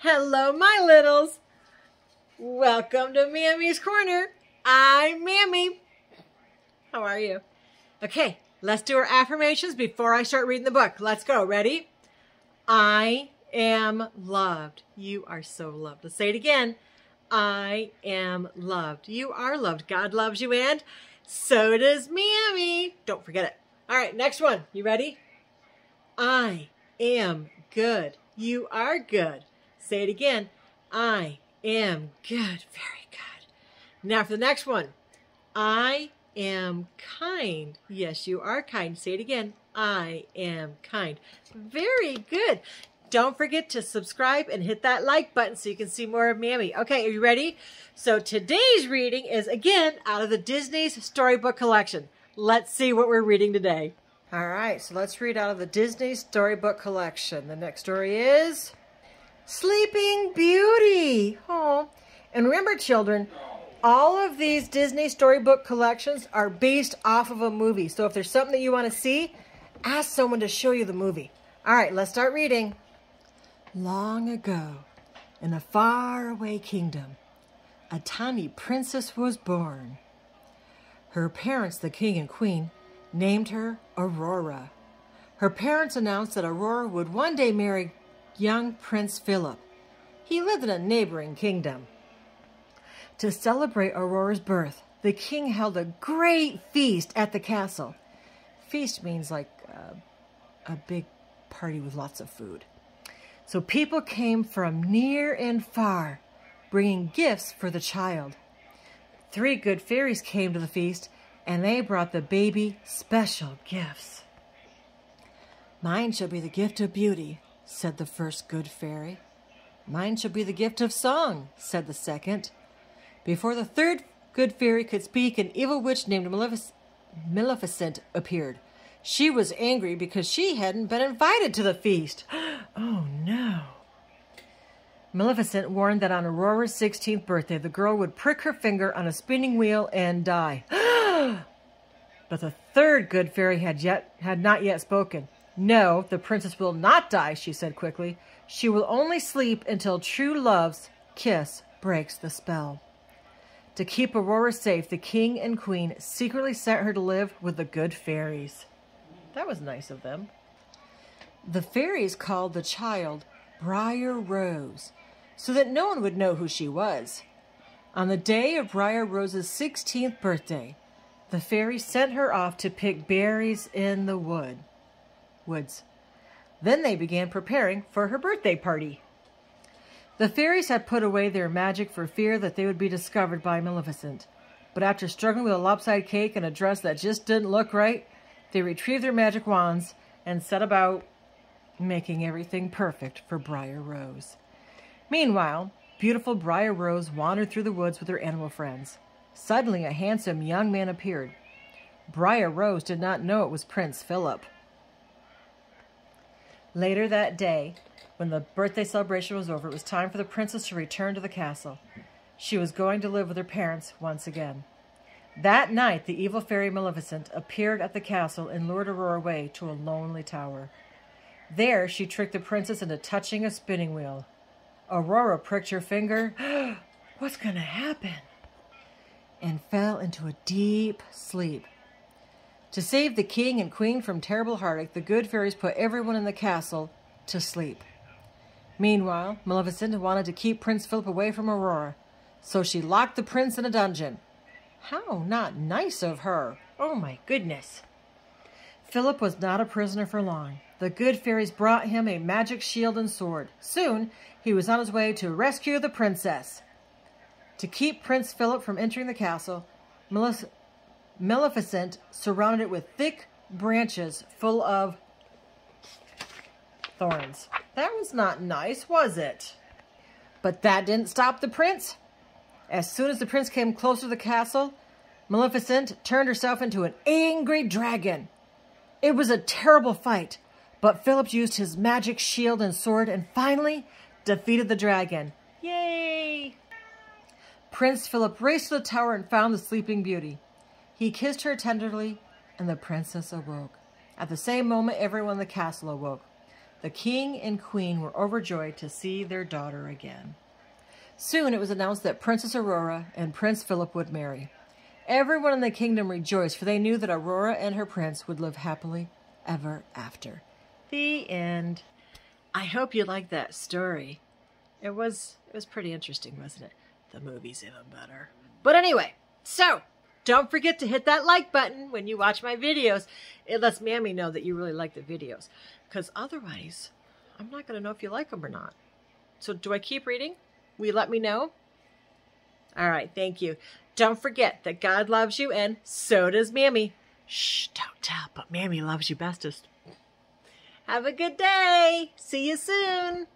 Hello, my littles. Welcome to Mamie's Corner. I'm Mamie. How are you? Okay, let's do our affirmations before I start reading the book. Let's go. Ready? I am loved. You are so loved. Let's say it again. I am loved. You are loved. God loves you and so does Mamie. Don't forget it. All right, next one. You ready? I am good. You are good. Say it again. I am good. Very good. Now for the next one. I am kind. Yes, you are kind. Say it again. I am kind. Very good. Don't forget to subscribe and hit that like button so you can see more of Mamie. Okay, are you ready? So today's reading is again out of the Disney's Storybook Collection. Let's see what we're reading today. All right, so let's read out of the Disney Storybook Collection. The next story is Sleeping Beauty. Oh, and remember, children, all of these Disney Storybook collections are based off of a movie. So if there's something that you want to see, ask someone to show you the movie. All right, let's start reading. Long ago, in a faraway kingdom, a tiny princess was born. Her parents, the king and queen, named her Aurora. Her parents announced that Aurora would one day marry young Prince Philip. He lived in a neighboring kingdom. To celebrate Aurora's birth, the king held a great feast at the castle. Feast means like a, a big party with lots of food. So people came from near and far, bringing gifts for the child. Three good fairies came to the feast, and they brought the baby special gifts. Mine shall be the gift of beauty, said the first good fairy. Mine shall be the gift of song, said the second. Before the third good fairy could speak, an evil witch named Malefic Maleficent appeared. She was angry because she hadn't been invited to the feast. oh no. Maleficent warned that on Aurora's 16th birthday, the girl would prick her finger on a spinning wheel and die. but the third good fairy had yet had not yet spoken. No, the princess will not die, she said quickly. She will only sleep until true love's kiss breaks the spell. To keep Aurora safe, the king and queen secretly sent her to live with the good fairies. That was nice of them. The fairies called the child Briar Rose so that no one would know who she was. On the day of Briar Rose's 16th birthday, the fairies sent her off to pick berries in the wood. Woods. Then they began preparing for her birthday party. The fairies had put away their magic for fear that they would be discovered by Maleficent. But after struggling with a lopsided cake and a dress that just didn't look right, they retrieved their magic wands and set about making everything perfect for Briar Rose. Meanwhile, beautiful Briar Rose wandered through the woods with her animal friends. Suddenly, a handsome young man appeared. Briar Rose did not know it was Prince Philip. Later that day, when the birthday celebration was over, it was time for the princess to return to the castle. She was going to live with her parents once again. That night, the evil fairy Maleficent appeared at the castle and lured Aurora away to a lonely tower. There, she tricked the princess into touching a spinning wheel. Aurora pricked her finger. What's going to happen? And fell into a deep sleep. To save the king and queen from terrible heartache, the good fairies put everyone in the castle to sleep. Meanwhile, Maleficent wanted to keep Prince Philip away from Aurora, so she locked the prince in a dungeon. How not nice of her! Oh my goodness! Philip was not a prisoner for long. The good fairies brought him a magic shield and sword. Soon, he was on his way to rescue the princess. To keep Prince Philip from entering the castle, Maleficent surrounded it with thick branches full of thorns. That was not nice, was it? But that didn't stop the prince. As soon as the prince came closer to the castle, Maleficent turned herself into an angry dragon. It was a terrible fight, but Philip used his magic shield and sword and finally defeated the dragon. Yay! Prince Philip raced to the tower and found the sleeping beauty. He kissed her tenderly, and the princess awoke. At the same moment, everyone in the castle awoke. The king and queen were overjoyed to see their daughter again. Soon it was announced that Princess Aurora and Prince Philip would marry. Everyone in the kingdom rejoiced, for they knew that Aurora and her prince would live happily ever after. The end. I hope you liked that story. It was it was pretty interesting, wasn't it? The movie's even better. But anyway, so don't forget to hit that like button when you watch my videos. It lets Mamie know that you really like the videos. Because otherwise, I'm not going to know if you like them or not. So do I keep reading? Will you let me know? All right, thank you. Don't forget that God loves you and so does Mamie. Shh, don't tell, but Mamie loves you bestest. Have a good day. See you soon.